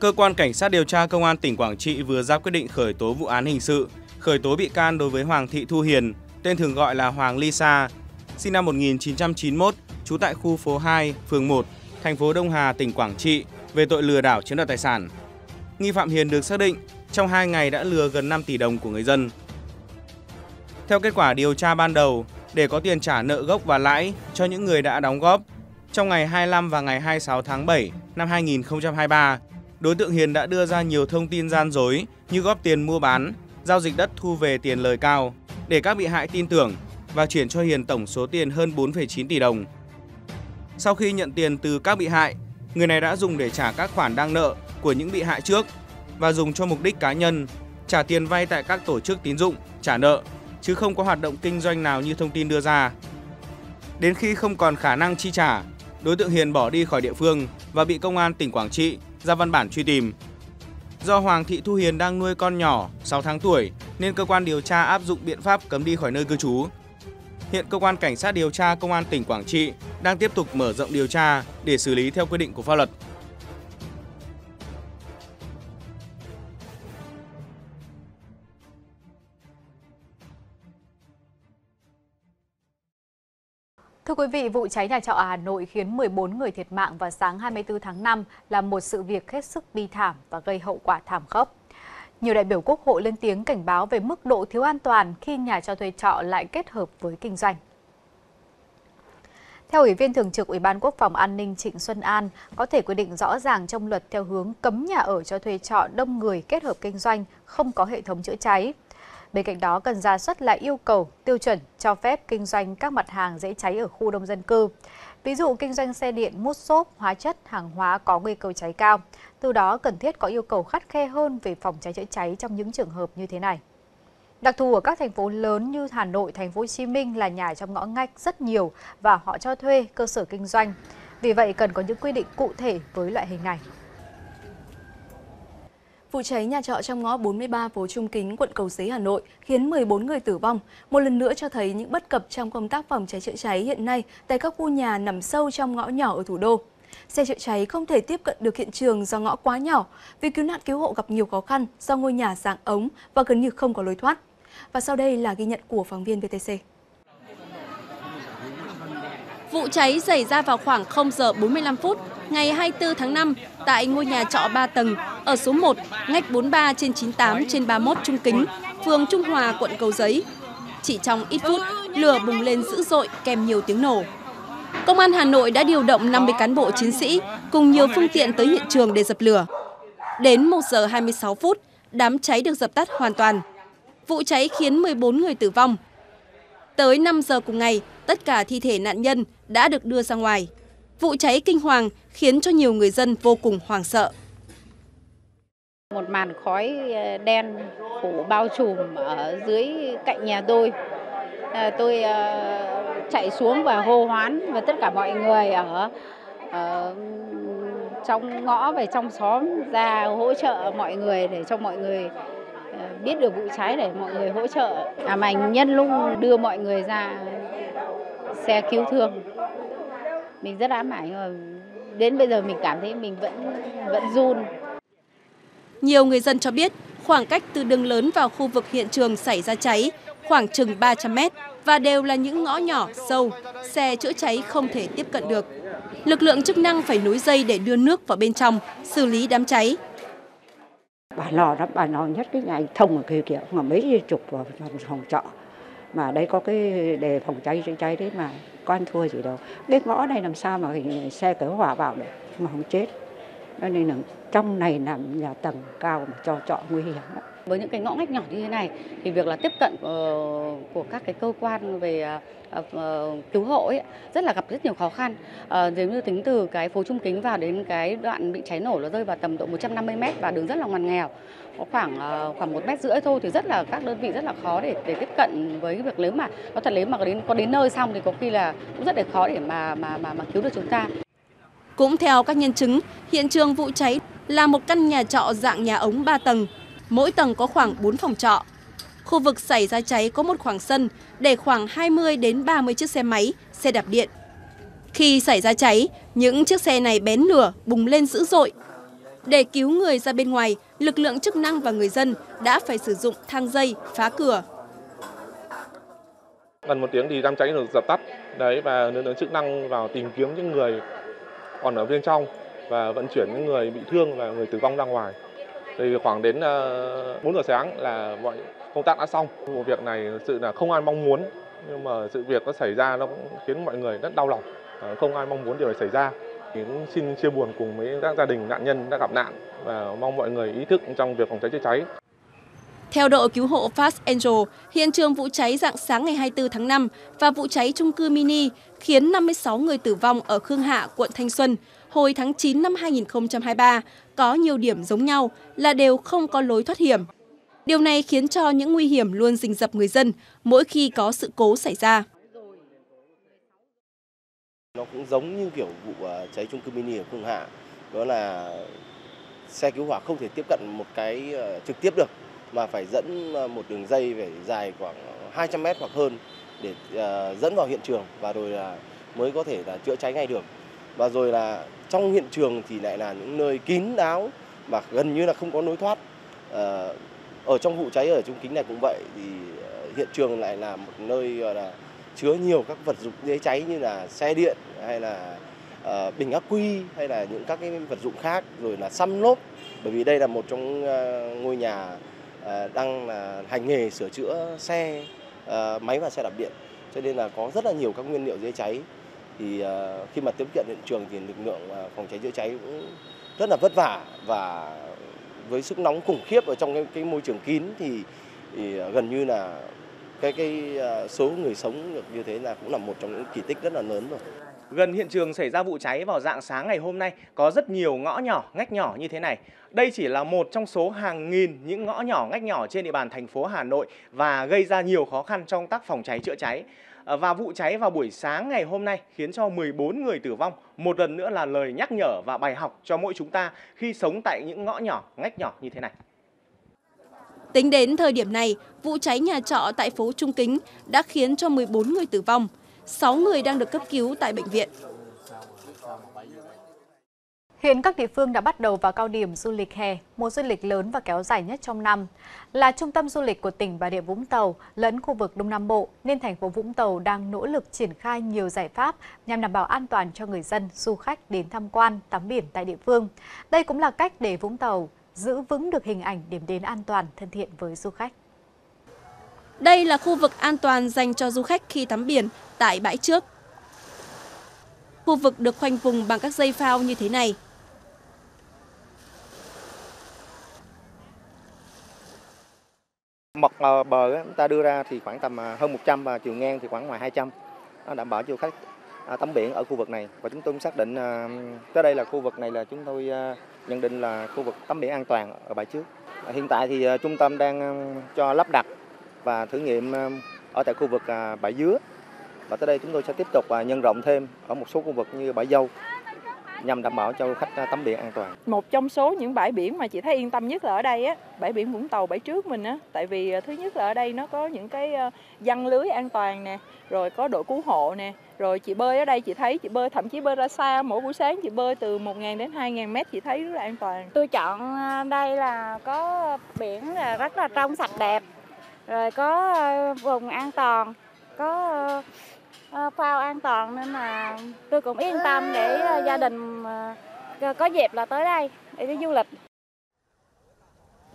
Cơ quan Cảnh sát điều tra Công an tỉnh Quảng Trị vừa ra quyết định khởi tố vụ án hình sự, khởi tố bị can đối với Hoàng Thị Thu Hiền, tên thường gọi là Hoàng Lisa, sinh năm 1991, trú tại khu phố 2, phường 1, thành phố Đông Hà, tỉnh Quảng Trị về tội lừa đảo chiếm đoạt tài sản. Nghi phạm Hiền được xác định trong 2 ngày đã lừa gần 5 tỷ đồng của người dân. Theo kết quả điều tra ban đầu, để có tiền trả nợ gốc và lãi cho những người đã đóng góp, trong ngày 25 và ngày 26 tháng 7 năm 2023, đối tượng Hiền đã đưa ra nhiều thông tin gian dối như góp tiền mua bán, giao dịch đất thu về tiền lời cao để các bị hại tin tưởng và chuyển cho Hiền tổng số tiền hơn 4,9 tỷ đồng. Sau khi nhận tiền từ các bị hại, người này đã dùng để trả các khoản đang nợ của những bị hại trước và dùng cho mục đích cá nhân, trả tiền vay tại các tổ chức tín dụng, trả nợ, chứ không có hoạt động kinh doanh nào như thông tin đưa ra. Đến khi không còn khả năng chi trả, đối tượng Hiền bỏ đi khỏi địa phương và bị công an tỉnh Quảng Trị ra văn bản truy tìm. Do Hoàng Thị Thu Hiền đang nuôi con nhỏ 6 tháng tuổi, nên cơ quan điều tra áp dụng biện pháp cấm đi khỏi nơi cư trú. Hiện cơ quan cảnh sát điều tra công an tỉnh Quảng Trị đang tiếp tục mở rộng điều tra để xử lý theo quy định của pháp luật. Thưa quý vị, vụ cháy nhà trọ ở Hà Nội khiến 14 người thiệt mạng vào sáng 24 tháng 5 là một sự việc hết sức bi thảm và gây hậu quả thảm khốc. Nhiều đại biểu Quốc hội lên tiếng cảnh báo về mức độ thiếu an toàn khi nhà cho thuê trọ lại kết hợp với kinh doanh. Theo Ủy viên Thường trực Ủy ban Quốc phòng An ninh Trịnh Xuân An, có thể quy định rõ ràng trong luật theo hướng cấm nhà ở cho thuê trọ đông người kết hợp kinh doanh, không có hệ thống chữa cháy. Bên cạnh đó cần ra soát lại yêu cầu, tiêu chuẩn cho phép kinh doanh các mặt hàng dễ cháy ở khu đông dân cư. Ví dụ kinh doanh xe điện, mút xốp, hóa chất, hàng hóa có nguy cơ cháy cao. Từ đó cần thiết có yêu cầu khắt khe hơn về phòng cháy chữa cháy trong những trường hợp như thế này. Đặc thù ở các thành phố lớn như Hà Nội, Thành phố Hồ Chí Minh là nhà trong ngõ ngách rất nhiều và họ cho thuê cơ sở kinh doanh. Vì vậy cần có những quy định cụ thể với loại hình này. Vụ cháy nhà trọ trong ngõ 43 phố Trung Kính, quận Cầu Giấy, Hà Nội khiến 14 người tử vong. Một lần nữa cho thấy những bất cập trong công tác phòng cháy chữa cháy hiện nay tại các khu nhà nằm sâu trong ngõ nhỏ ở thủ đô. Xe chữa cháy không thể tiếp cận được hiện trường do ngõ quá nhỏ, vì cứu nạn cứu hộ gặp nhiều khó khăn do ngôi nhà dạng ống và gần như không có lối thoát. Và sau đây là ghi nhận của phóng viên VTC. Vụ cháy xảy ra vào khoảng 0 giờ 45 phút ngày 24 tháng 5 tại ngôi nhà trọ 3 tầng ở số 1, ngách 43 trên 98 trên 31 Trung Kính, phường Trung Hòa, quận Cầu Giấy. Chỉ trong ít phút, lửa bùng lên dữ dội kèm nhiều tiếng nổ. Công an Hà Nội đã điều động 50 cán bộ chiến sĩ cùng nhiều phương tiện tới hiện trường để dập lửa. Đến 1 giờ 26 phút, đám cháy được dập tắt hoàn toàn. Vụ cháy khiến 14 người tử vong. Tới 5 giờ cùng ngày, tất cả thi thể nạn nhân đã được đưa ra ngoài. Vụ cháy kinh hoàng khiến cho nhiều người dân vô cùng hoảng sợ. Một màn khói ờ, đen phủ bao trùm ở dưới cạnh nhà tôi. Ờ, tôi ờ, chạy xuống và hô hoán và tất cả mọi người ở, ở trong ngõ và trong xóm ra hỗ trợ mọi người để cho mọi người biết được vụ cháy để mọi người hỗ trợ. À, mình nhân lúc đưa mọi người ra xe cứu thương mình rất ám ảnh rồi đến bây giờ mình cảm thấy mình vẫn vẫn run nhiều người dân cho biết khoảng cách từ đường lớn vào khu vực hiện trường xảy ra cháy khoảng chừng 300 mét và đều là những ngõ nhỏ, sâu, xe chữa cháy không thể tiếp cận được. Lực lượng chức năng phải nối dây để đưa nước vào bên trong, xử lý đám cháy. Bà lò đó, bà lò nhất cái nhà thông ở kia kìa, mà mấy chục vào phòng trọ. Mà đây có cái đề phòng cháy chữa cháy đấy mà có ăn thua gì đâu cái ngõ này làm sao mà xe cứu hỏa vào được mà không chết nên là trong này làm nhà tầng cao mà cho trọ nguy hiểm đó. với những cái ngõ ngách nhỏ như thế này thì việc là tiếp cận uh, của các cái cơ quan về uh, uh, cứu hộ ấy, rất là gặp rất nhiều khó khăn nếu như tính từ cái phố Trung Kính vào đến cái đoạn bị cháy nổ nó rơi vào tầm độ 150 mét và đường rất là ngoằn nghèo có khoảng khoảng một mét rưỡi thôi thì rất là các đơn vị rất là khó để để tiếp cận với việc nếu mà có thật nếu mà có đến có đến nơi xong thì có khi là cũng rất là khó để mà mà mà mà cứu được chúng ta. Cũng theo các nhân chứng, hiện trường vụ cháy là một căn nhà trọ dạng nhà ống 3 tầng, mỗi tầng có khoảng 4 phòng trọ. Khu vực xảy ra cháy có một khoảng sân để khoảng 20 đến 30 chiếc xe máy, xe đạp điện. Khi xảy ra cháy, những chiếc xe này bén lửa bùng lên dữ dội. Để cứu người ra bên ngoài, lực lượng chức năng và người dân đã phải sử dụng thang dây phá cửa. Gần một tiếng thì đám cháy được dập tắt. Đấy và lực lượng chức năng vào tìm kiếm những người còn ở bên trong và vận chuyển những người bị thương và người tử vong ra ngoài. Thì khoảng đến ờ, 4 giờ sáng là mọi công tác đã xong. Vụ việc này thực sự là không ai mong muốn nhưng mà sự việc nó xảy ra nó cũng khiến mọi người rất đau lòng. Ờ, không ai mong muốn điều này xảy ra. Thì cũng xin chia buồn cùng với các gia đình nạn nhân đã gặp nạn và mong mọi người ý thức trong việc phòng cháy chữa cháy. Theo đội cứu hộ Fast Angel, hiện trường vụ cháy dạng sáng ngày 24 tháng 5 và vụ cháy trung cư mini khiến 56 người tử vong ở Khương Hạ, quận Thanh Xuân hồi tháng 9 năm 2023 có nhiều điểm giống nhau là đều không có lối thoát hiểm. Điều này khiến cho những nguy hiểm luôn rình rập người dân mỗi khi có sự cố xảy ra. Nó cũng giống như kiểu vụ à, cháy trung cư mini ở Phương Hạ, đó là xe cứu hỏa không thể tiếp cận một cái à, trực tiếp được mà phải dẫn à, một đường dây phải dài khoảng 200 mét hoặc hơn để dẫn vào hiện trường và rồi là mới có thể là chữa cháy ngay được. Và rồi là trong hiện trường thì lại là những nơi kín đáo mà gần như là không có lối thoát. Ờ, ở trong vụ cháy ở trung kính này cũng vậy thì ờ, hiện trường lại là một nơi gọi là chứa nhiều các vật dụng dễ cháy như là xe điện hay là uh, bình ắc quy hay là những các cái vật dụng khác rồi là xăm lốp. Bởi vì đây là một trong uh, ngôi nhà uh, đang là hành nghề sửa chữa xe uh, máy và xe đạp điện. Cho nên là có rất là nhiều các nguyên liệu dễ cháy thì ờ, khi mà tiếp cận hiện trường thì lực lượng ờ, phòng cháy chữa cháy cũng rất là vất vả và với sức nóng khủng khiếp ở trong cái, cái môi trường kín thì, thì ờ, gần như là cái cái số người sống được như thế là cũng là một trong những kỳ tích rất là lớn rồi. Gần hiện trường xảy ra vụ cháy vào dạng sáng ngày hôm nay có rất nhiều ngõ nhỏ, ngách nhỏ như thế này. Đây chỉ là một trong số hàng nghìn những ngõ nhỏ, ngách nhỏ trên địa bàn thành phố Hà Nội và gây ra nhiều khó khăn trong tác phòng cháy chữa cháy. Ờ, và vụ cháy vào buổi sáng ngày hôm nay khiến cho 14 người tử vong. Một lần nữa là lời nhắc nhở và bài học cho mỗi chúng ta khi sống tại những ngõ nhỏ, ngách nhỏ như thế này. Tính đến thời điểm này, vụ cháy nhà trọ tại phố Trung Kính đã khiến cho 14 người tử vong, 6 người đang được cấp cứu tại bệnh viện. Hiện các địa phương đã bắt đầu vào cao điểm du lịch hè, mùa du lịch lớn và kéo dài nhất trong năm. Là trung tâm du lịch của tỉnh Bà Rịa Vũng Tàu lẫn khu vực Đông Nam Bộ, nên thành phố Vũng Tàu đang nỗ lực triển khai nhiều giải pháp nhằm đảm bảo an toàn cho người dân, du khách đến tham quan, tắm biển tại địa phương. Đây cũng là cách để Vũng Tàu giữ vững được hình ảnh điểm đến an toàn, thân thiện với du khách. Đây là khu vực an toàn dành cho du khách khi tắm biển tại bãi trước. Khu vực được khoanh vùng bằng các dây phao như thế này. Mật bờ chúng ta đưa ra thì khoảng tầm à, hơn 100 và chiều ngang thì khoảng ngoài 200. Nó đảm bảo cho khách à, tắm biển ở khu vực này và chúng tôi cũng xác định à, tới đây là khu vực này là chúng tôi nhận định là khu vực tắm biển an toàn ở bãi trước. Hiện tại thì trung tâm đang cho lắp đặt và thử nghiệm ở tại khu vực bãi dứa và tới đây chúng tôi sẽ tiếp tục nhân rộng thêm ở một số khu vực như bãi dâu nhằm đảm bảo cho khách tắm biển an toàn. Một trong số những bãi biển mà chị thấy yên tâm nhất là ở đây á, bãi biển Vũng Tàu bãi trước mình á, tại vì thứ nhất là ở đây nó có những cái văn lưới an toàn nè, rồi có đội cứu hộ nè, rồi chị bơi ở đây chị thấy chị bơi thậm chí bơi ra xa mỗi buổi sáng chị bơi từ 1.000 đến 2.000 mét chị thấy rất là an toàn. Tôi chọn à, đây là có biển là rất là trong sạch đẹp, rồi có à, vùng an toàn, có à, phao an toàn nên là tôi cũng yên tâm để gia đình có dịp là tới đây để đi du lịch.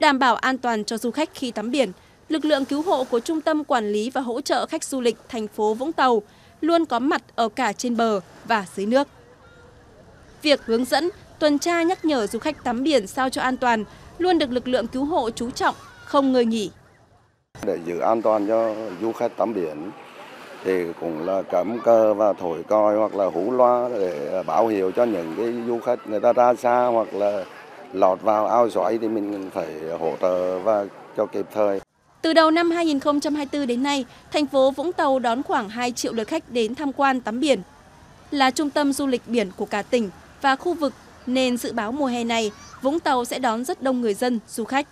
Đảm bảo an toàn cho du khách khi tắm biển, lực lượng cứu hộ của Trung tâm Quản lý và Hỗ trợ Khách Du lịch thành phố Vũng Tàu luôn có mặt ở cả trên bờ và dưới nước. Việc hướng dẫn, tuần tra nhắc nhở du khách tắm biển sao cho an toàn luôn được lực lượng cứu hộ chú trọng, không ngơi nghỉ. Để giữ an toàn cho du khách tắm biển thì cũng là cắm cơ và thổi còi hoặc là hú loa để báo hiệu cho những cái du khách người ta ra xa hoặc là lọt vào ao xoáy thì mình phải hỗ trợ và cho kịp thời. Từ đầu năm 2024 đến nay, thành phố Vũng Tàu đón khoảng 2 triệu lượt khách đến tham quan tắm biển. Là trung tâm du lịch biển của cả tỉnh và khu vực nên dự báo mùa hè này, Vũng Tàu sẽ đón rất đông người dân, du khách.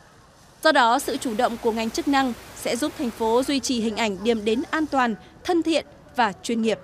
Do đó, sự chủ động của ngành chức năng sẽ giúp thành phố duy trì hình ảnh điểm đến an toàn, thân thiện và chuyên nghiệp.